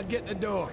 I'll get the door.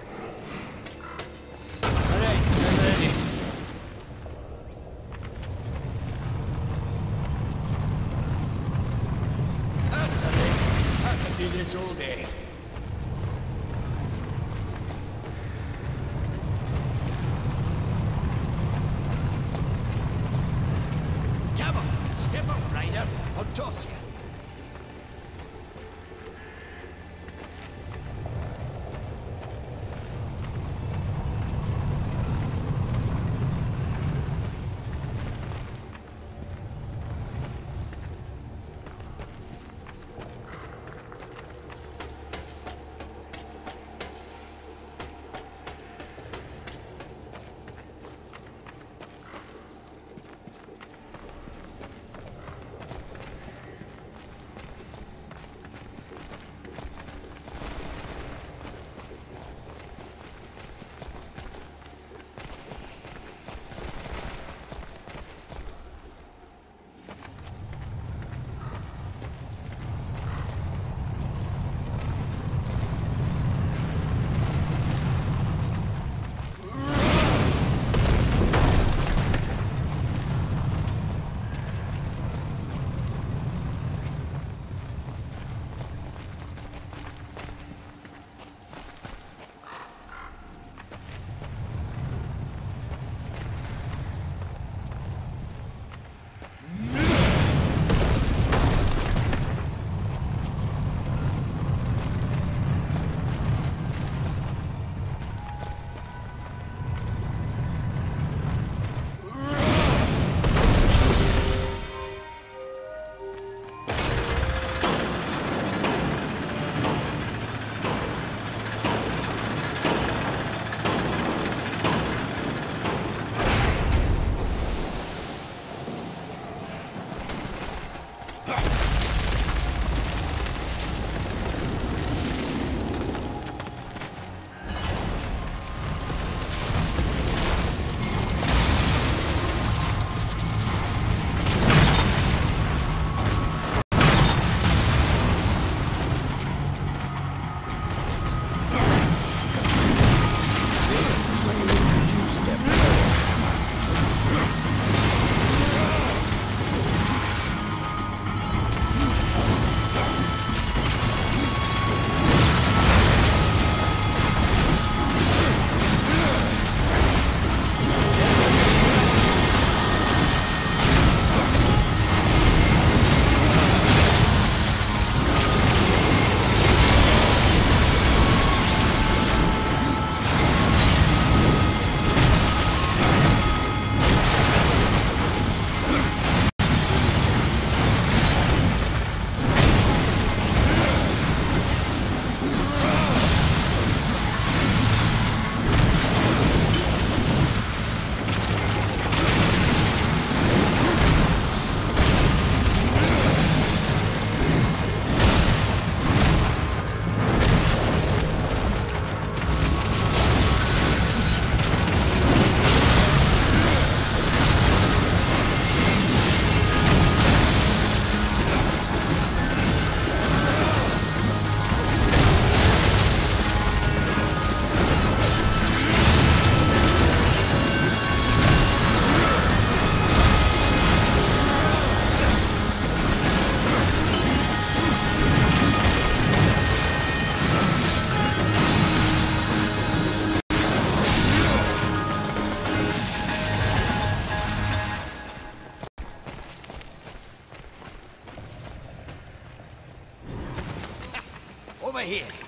over here.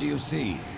do you see?